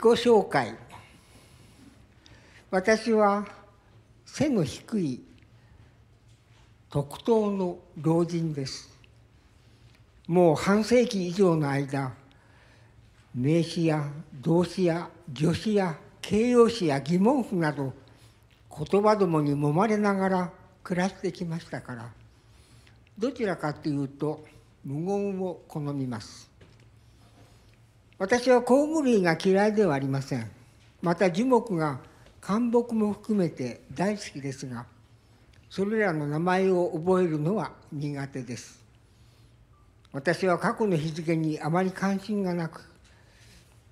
己紹介。私は背の低い特等の老人です。もう半世紀以上の間名詞や動詞や助詞や形容詞や疑問符など言葉どもに揉まれながら暮らしてきましたからどちらかというと無言を好みます。私は公務類が嫌いではありません。また樹木が漢木も含めて大好きですがそれらの名前を覚えるのは苦手です。私は過去の日付にあまり関心がなく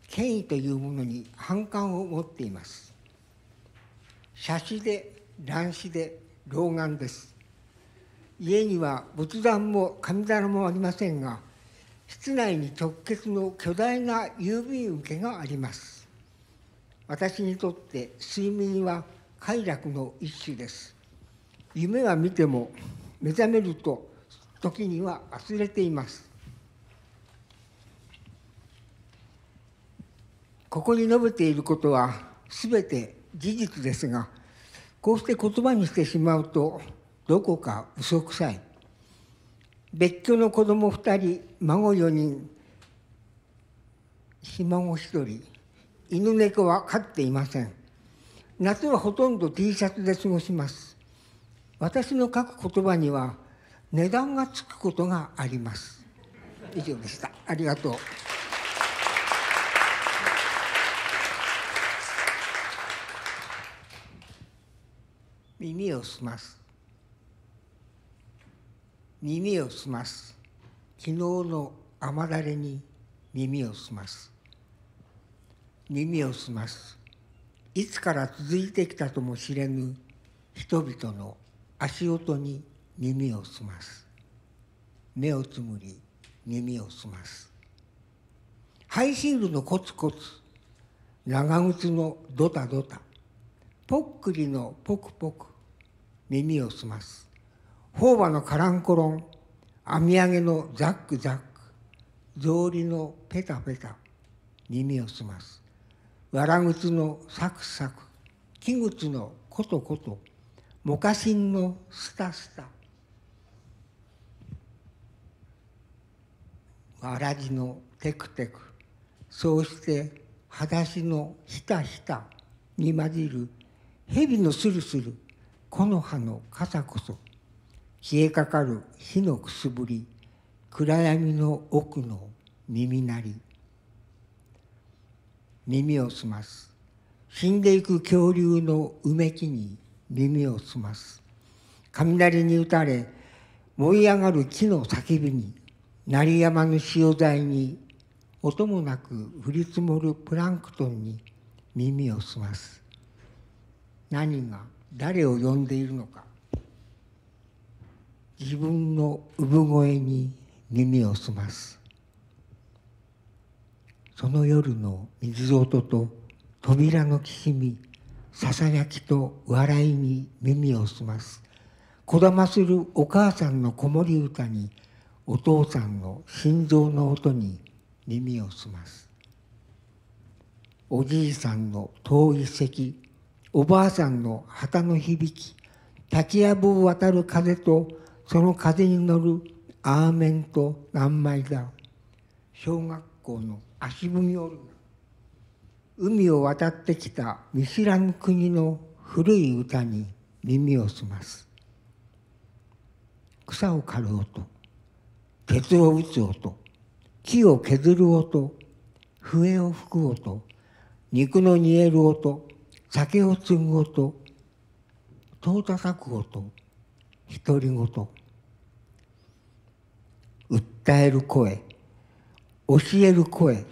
権威というものに反感を持っています。写真で乱視で老眼です。家には仏壇も神棚もありませんが室内に直結の巨大な郵便受けがあります。私にとって睡眠は快楽の一種です。夢は見ても目覚めると時には忘れています。ここに述べていることは全て事実ですがこうして言葉にしてしまうとどこか嘘くさい。別居の子供2人孫4人ひ孫1人犬猫は飼っていません。夏はほとんど T シャツで過ごします。私の書く言葉には値段がつくことがあります。以上でした。ありがとう。耳を澄ます。耳を澄ます。昨日の雨だれに耳を澄ます。耳を澄ます。いつから続いてきたとも知れぬ人々の足音に耳を澄ます。目をつむり耳を澄ます。ハイヒールのコツコツ長靴のドタドタぽっくりのポクポク耳を澄ます。朴葉のカランコロン網上げのザックザック草履のペタペタ耳を澄ます。わら靴のサクサク木靴のコトコトモカシンのスタスタ。わらじのテクテクそうして裸足のひたひたに混じる蛇のスルスル木の葉の傘こそ。消えかかる火のくすぶり暗闇の奥の耳鳴り。耳を澄ます。死んでいく恐竜のうめきに耳を澄ます。雷に打たれ燃え上がる木の叫びに鳴り山の潮剤に音もなく降り積もるプランクトンに耳を澄ます。何が誰を呼んでいるのか。自分の産声に耳を澄ます。その夜の水音と扉のきしみささやきと笑いに耳を澄ます。こだまするお母さんの子守歌にお父さんの心臓の音に耳を澄ます。おじいさんの遠い席おばあさんの旗の響き滝やぶを渡る風とその風に乗るアーメンと何枚だ小学校の足踏みおる海を渡ってきた見知らぬ国の古い歌に耳を澄ます草を刈る音鉄を打つ音木を削る音笛を吹く音肉の煮える音酒を継ぐ音戸を叩く音独り言。訴える声。教える声。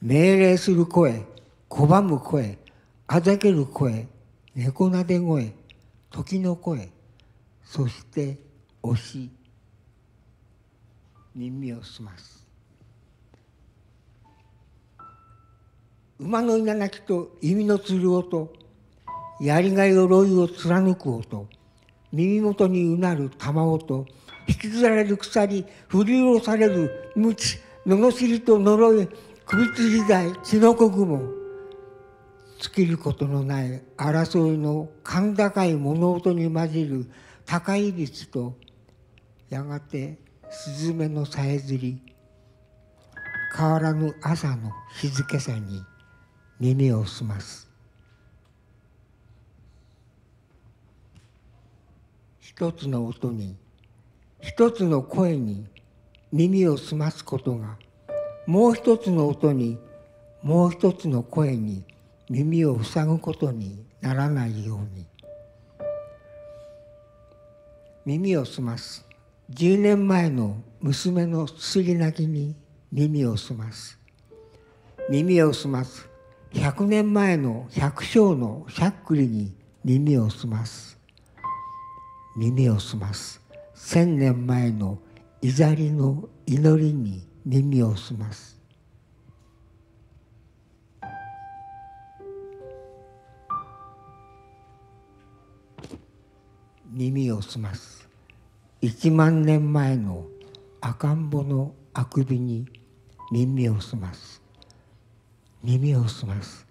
命令する声。拒む声。あざける声。猫なで声。時の声。そして推し耳を澄ます。馬の稲鳴きと弓のつる音。槍が鎧を貫く音。耳元にうなる玉音引きずられる鎖振り下ろされる鞭罵りと呪い首吊り台キノコ雲。尽きることのない争いの甲高い物音に混じる高いびきとやがてスズメのさえずり変わらぬ朝の静けさに耳を澄ます。一つの音に一つの声に耳を澄ますことがもう一つの音にもう一つの声に耳を塞ぐことにならないように。耳を澄ます。10年前の娘のすすり泣きに耳を澄ます。耳を澄ます。100年前の百姓のしゃっくりに耳を澄ます。耳を澄ます。千年前のいざりの祈りに耳を澄ます。耳を澄ます。一万年前の赤ん坊のあくびに耳を澄ます。耳を澄ます。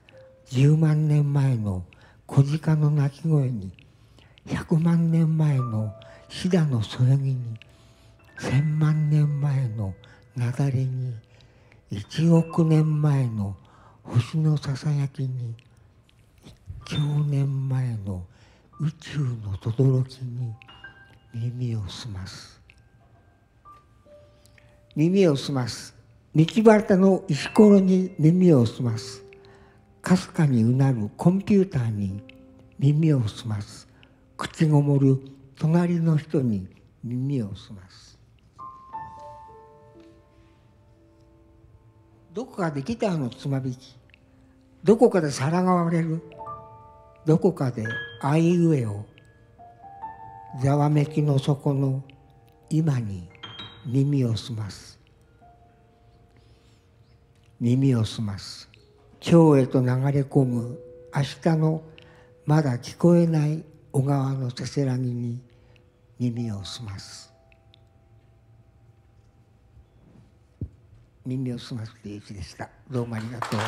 10万年前の小鹿の鳴き声に100万年前のシダのそよぎに1000万年前の雪崩に1億年前の星のささやきに1兆年前の宇宙の轟きに耳を澄ます。耳を澄ます。道端の石ころに耳を澄ます。かすかにうなるコンピューターに耳を澄ます。口ごもる隣の人に耳を澄ます。どこかでギターのつまびきどこかで皿が割れるどこかであいうえをざわめきの底の今に耳を澄ます。耳を澄ます。今日へと流れ込む明日のまだ聞こえない小川のせせらぎに耳を澄ます耳を澄ますという字でしたどうもありがとう。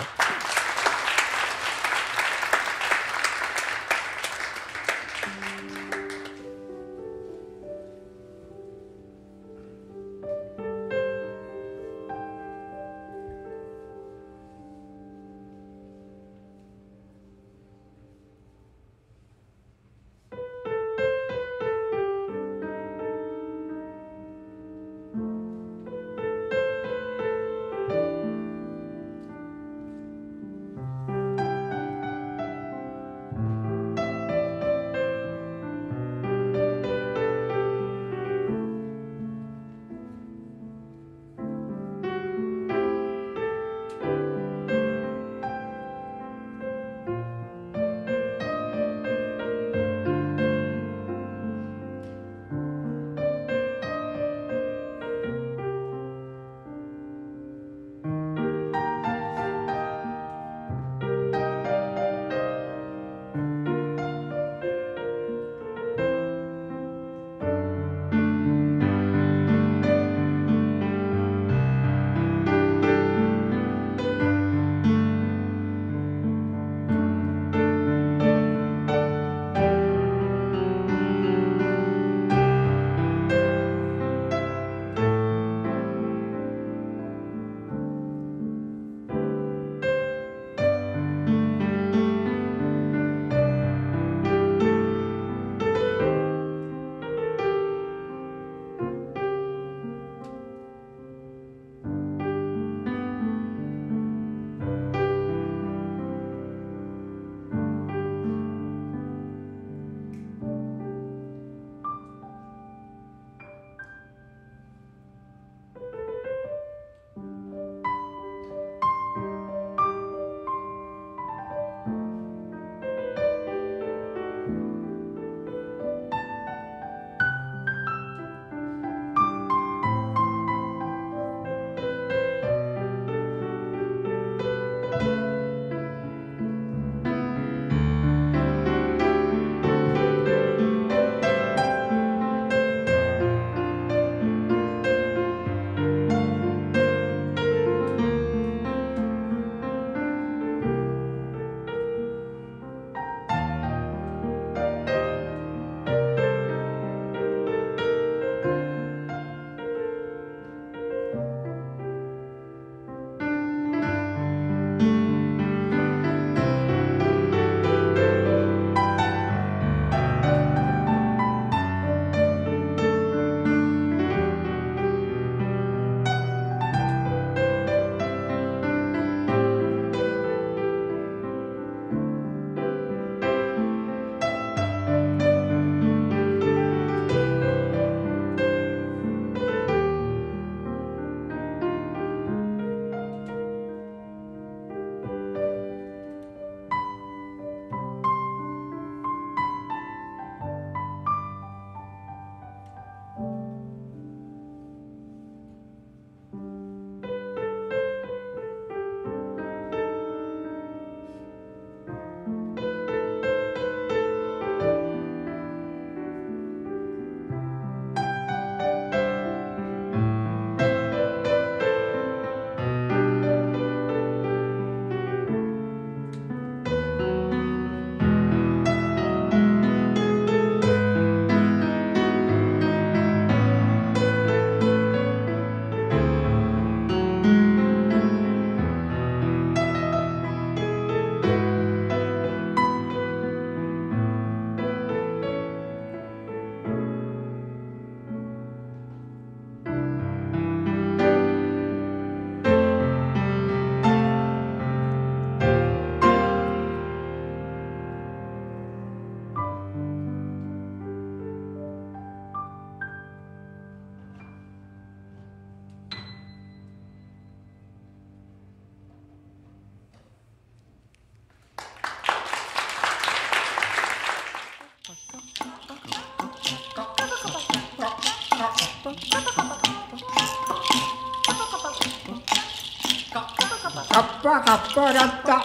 パカッパラッタ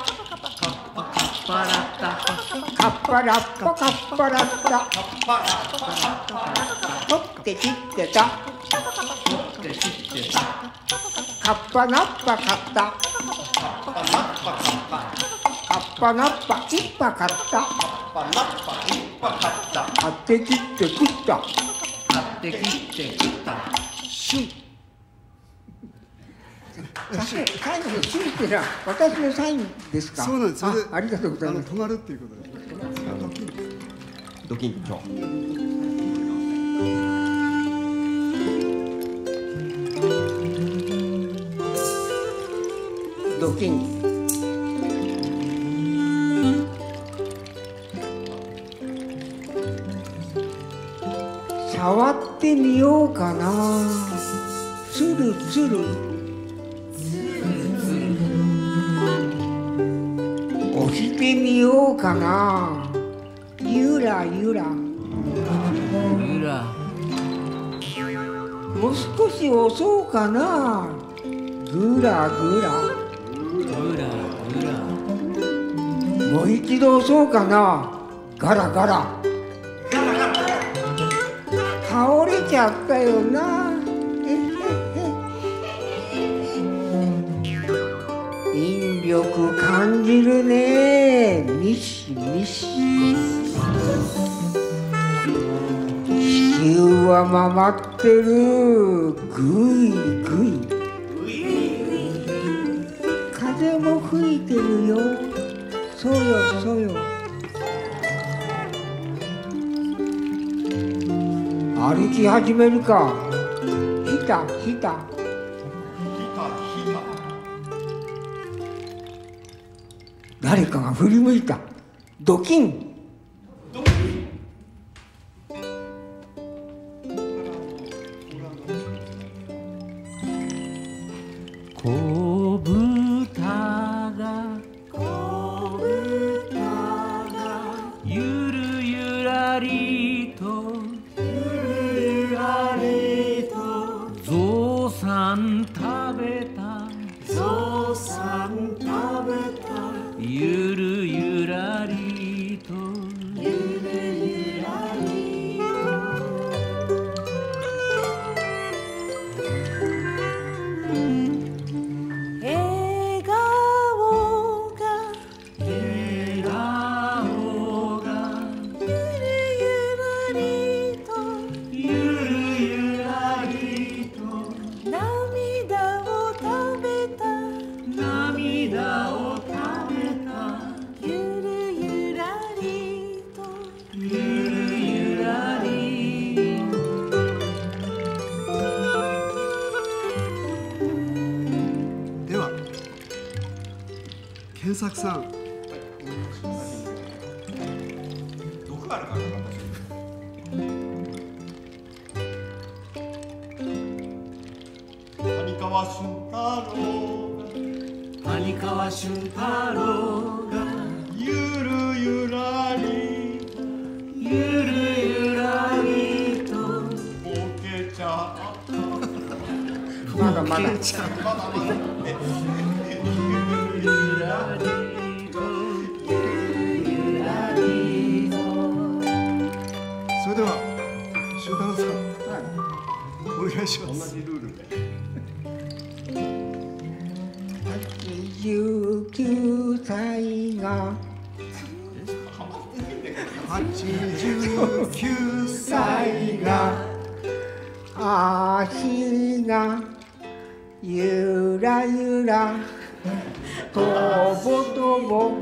パラッタカッパラッパカッパラッタ取って切ってたって切ってたカッパナッパ買ったカッパナッパ一パ買った。買って切って食った。買って切って切った。シュン最最後のシュン私のサインですか？そうなんです。あありがとうございます。止まるっていうことですドキンドキン。触ってみようかな。つるつるてみようかな。ゆらゆら。ゆら。もう少し押そうかな。ぐらぐら。ぐらぐら。もう一度押そうかな。ガラガラ。倒れちゃったよな感じるね。ミシミシ。地球は回ってる。ぐいぐい。風も吹いてるよ。そうよそうよ。歩き始めるか。ひたひた。誰かが振り向いた。ドキン。があるから谷川俊太郎谷川俊太郎がゆるゆらりゆるゆらりとボケちゃったまだまだゆ願いします。89歳が89歳歳が足がゆらゆらとぼとぼ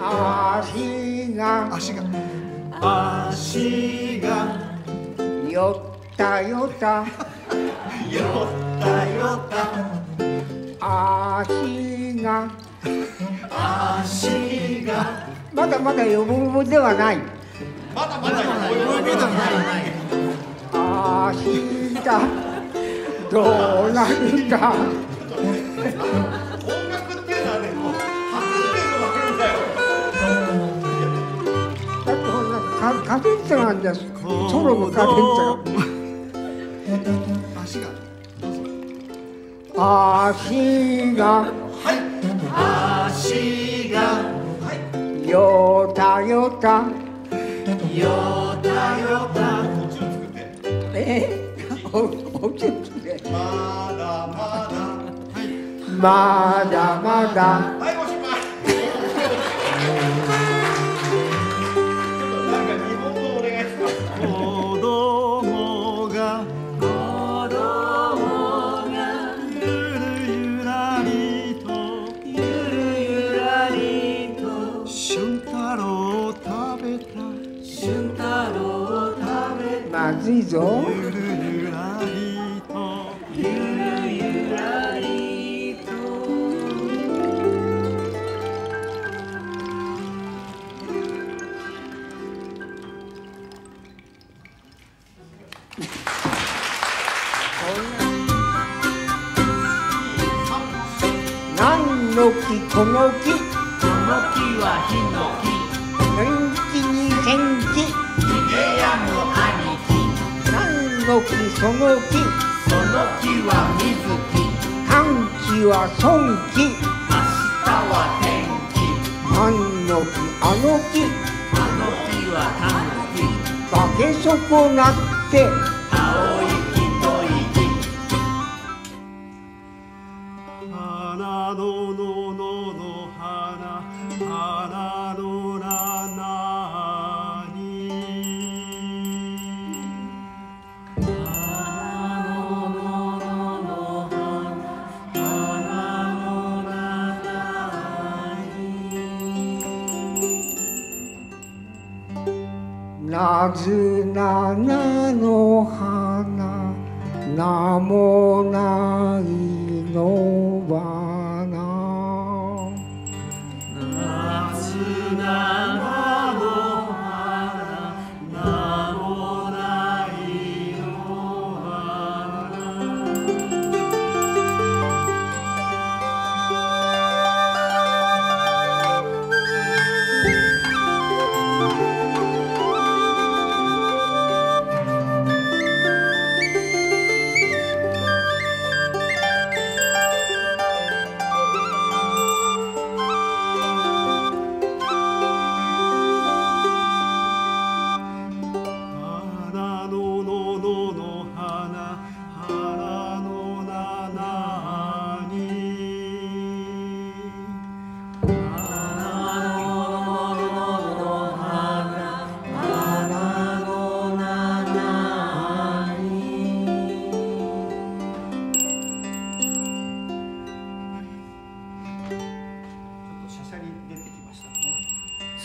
足が。足が。足がよったよた。よったよた。足が。足が。まだまだよぼよぼではない。まだまだ足がどうなるか音楽っていうのはねもう初めてわかるんだよ。だってほらカカデンツァなんですソロのカデンツァ足がどうぞ足が。足がよたよたよたよたこっちを作ってえおおちょっとねまだまだまだまだはいずいぞ。何の木この木。この木はヒノキの木その木その木は水木。寒気は損気明日は天気。何の木あの木あの木はタヌキ化け損なって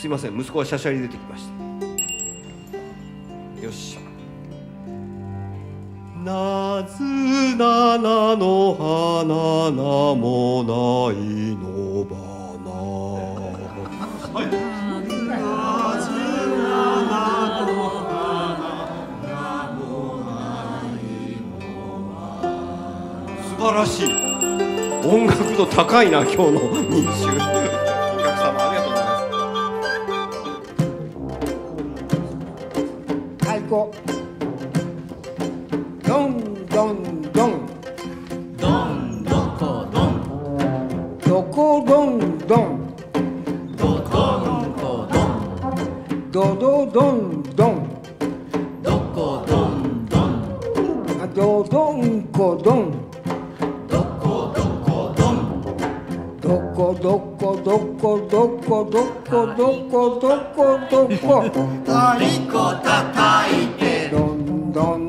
いません息子はシャシャリ出てきました。よし。なずななの花名もないのばな。素晴らしい。音楽度高いな今日の民衆どんどんどんどんどこどんどこどんどんどどんこどんどどどんどんどこどんどんあどどんこどんどこどこどんどこどこどこどこどこどこどこどこ太鼓叩いて。どんどんどん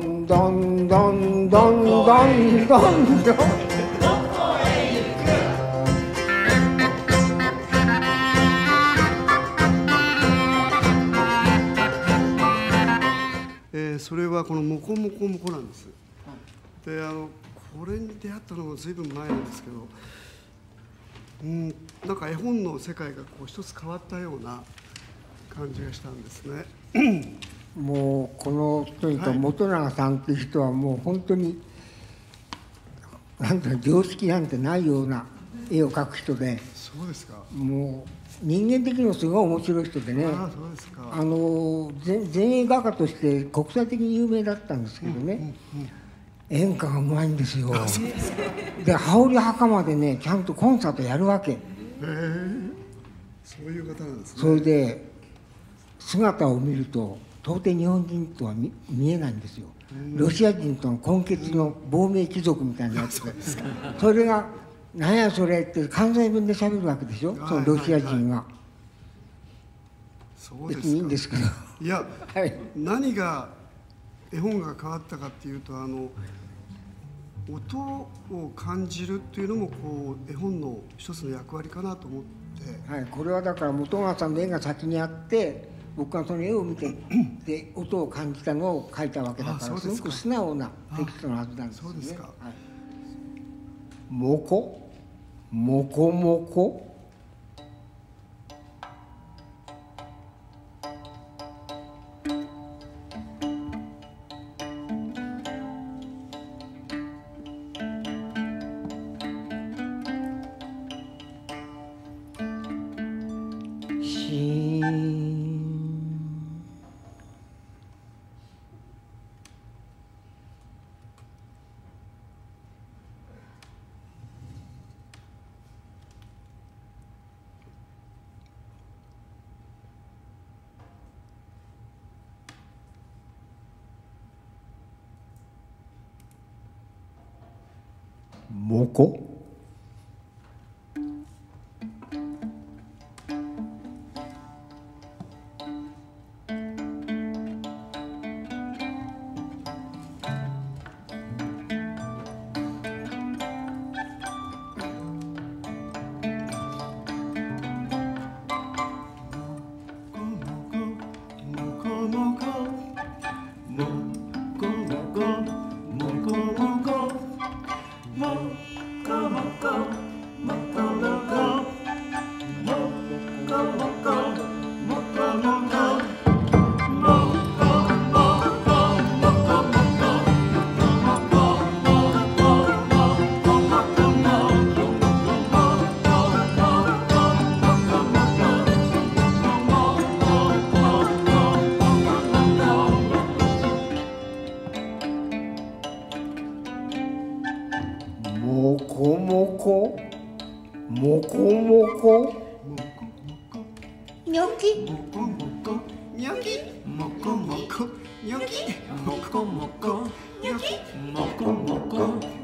どんどんどんどんどんえーそれはこの「もこもこもこ」なんです。であのこれに出会ったのも随分前なんですけど、うん、なんか絵本の世界がこう一つ変わったような感じがしたんですね。もうこの人にと本永さんっていう人はもう本当になんていうの常識なんてないような絵を描く人でそうですか。もう人間的にもすごい面白い人でねああそうですか。あの前前衛画家として国際的に有名だったんですけどね、演歌がうまいんですよ。で羽織袴でねちゃんとコンサートやるわけ。そういう方なんですね。それで姿を見ると到底日本人とは見見えないんですよ。ロシア人との根血の亡命貴族みたいなやつ。でそれが「何やそれ」って関西弁で喋るわけでしょ？そのロシア人がそうですか。別にいいんですけど。いや はい。何が絵本が変わったかっていうとあの音を感じるっていうのもこう絵本の一つの役割かなと思って。はい、これはだから本川さんの絵が先にあって僕がその絵を見て で音を感じたのを描いたわけだからすごく素直なテキストのはずなんですよね。そうですか。はい、もこもこもこ 먹고 아, 여기 먹고 먹고.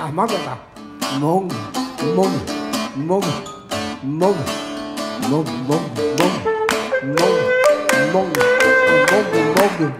あ、まだだ。もぐもぐもぐもぐもぐもぐもぐもぐ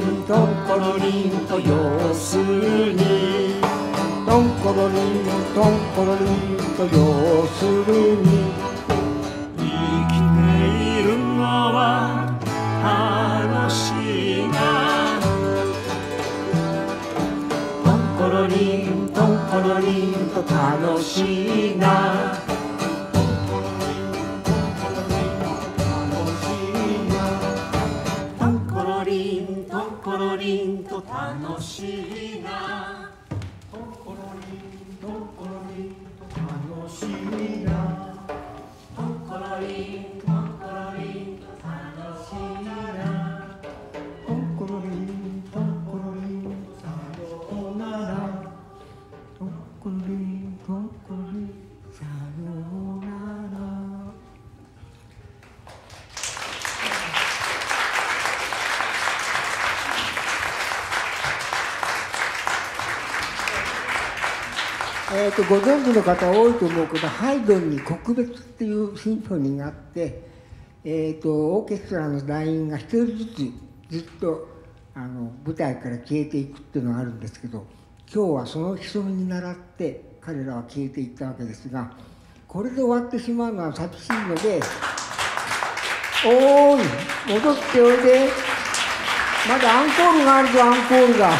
ントンコロリンと要するにトンコロリントンコロリンと要するに。生きているのは楽しいなトンコロリントンコロリンと楽しいな楽とご存知の方多いと思うけどハイドンに「国別」っていうシンフォニーがあって、えー、とオーケストラの団員が一人ずつずっとあの舞台から消えていくっていうのがあるんですけど今日はその潜みに倣って彼らは消えていったわけですがこれで終わってしまうのは寂しいので「おーい戻っておいでまだアンコールがあるぞアンコールが」。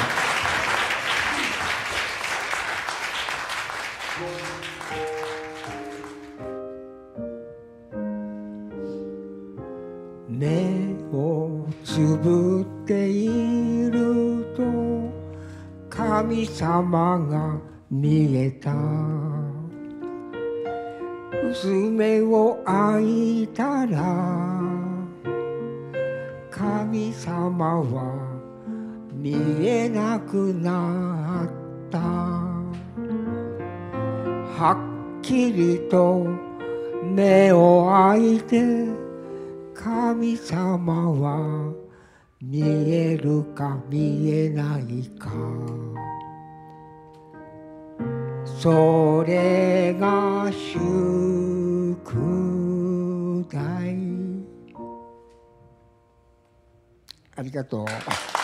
それが宿題ありがとう。